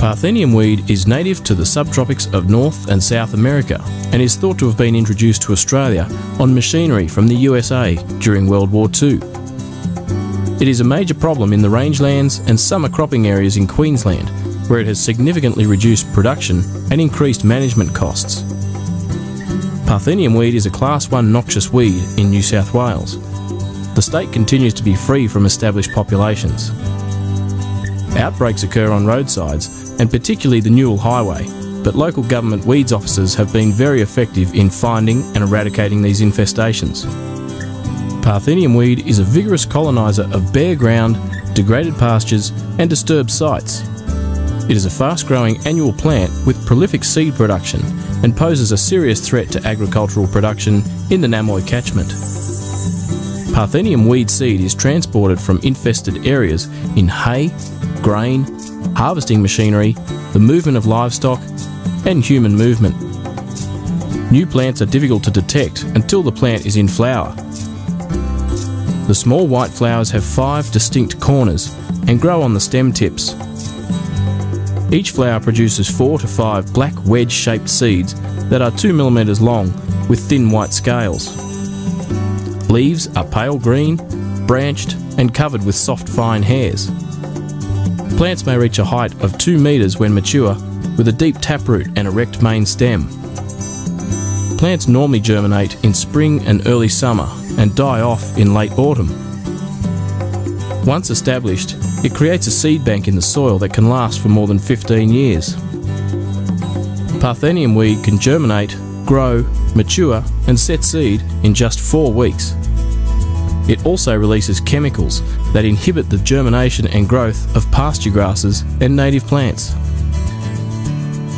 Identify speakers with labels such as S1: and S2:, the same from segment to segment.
S1: Parthenium weed is native to the subtropics of North and South America and is thought to have been introduced to Australia on machinery from the USA during World War II. It is a major problem in the rangelands and summer cropping areas in Queensland, where it has significantly reduced production and increased management costs. Parthenium weed is a Class 1 noxious weed in New South Wales. The state continues to be free from established populations. Outbreaks occur on roadsides, and particularly the Newell Highway, but local government weeds officers have been very effective in finding and eradicating these infestations. Parthenium weed is a vigorous coloniser of bare ground, degraded pastures, and disturbed sites. It is a fast growing annual plant with prolific seed production and poses a serious threat to agricultural production in the Namoi catchment. Parthenium weed seed is transported from infested areas in hay, grain, harvesting machinery, the movement of livestock, and human movement. New plants are difficult to detect until the plant is in flower. The small white flowers have five distinct corners and grow on the stem tips. Each flower produces four to five black wedge shaped seeds that are 2 mm long with thin white scales. Leaves are pale green, branched, and covered with soft fine hairs. Plants may reach a height of 2 metres when mature with a deep taproot and erect main stem. Plants normally germinate in spring and early summer and die off in late autumn. Once established, it creates a seed bank in the soil that can last for more than 15 years. Parthenium weed can germinate, grow, mature, and set seed in just four weeks. It also releases chemicals that inhibit the germination and growth of pasture grasses and native plants.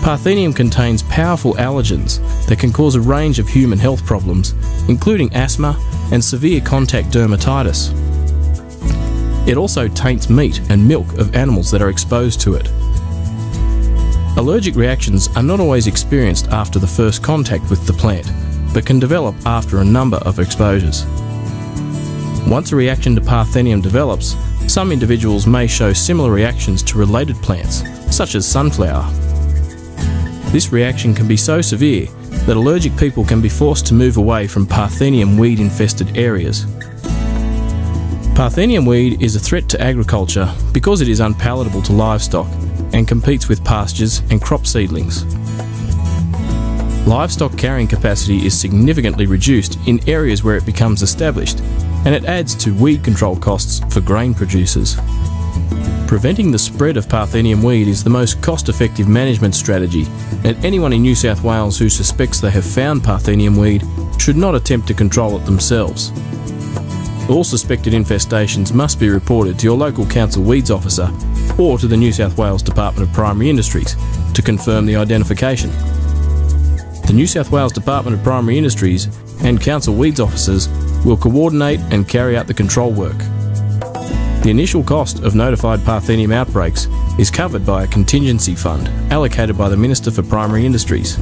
S1: Parthenium contains powerful allergens that can cause a range of human health problems, including asthma and severe contact dermatitis. It also taints meat and milk of animals that are exposed to it. Allergic reactions are not always experienced after the first contact with the plant, but can develop after a number of exposures. Once a reaction to Parthenium develops, some individuals may show similar reactions to related plants, such as sunflower. This reaction can be so severe that allergic people can be forced to move away from Parthenium weed infested areas Parthenium weed is a threat to agriculture because it is unpalatable to livestock and competes with pastures and crop seedlings. Livestock carrying capacity is significantly reduced in areas where it becomes established, and it adds to weed control costs for grain producers. Preventing the spread of Parthenium weed is the most cost effective management strategy, and anyone in New South Wales who suspects they have found Parthenium weed should not attempt to control it themselves. All suspected infestations must be reported to your local council weeds officer or to the New South Wales Department of Primary Industries to confirm the identification. The New South Wales Department of Primary Industries and council weeds officers will coordinate and carry out the control work. The initial cost of notified Parthenium outbreaks is covered by a contingency fund allocated by the Minister for Primary Industries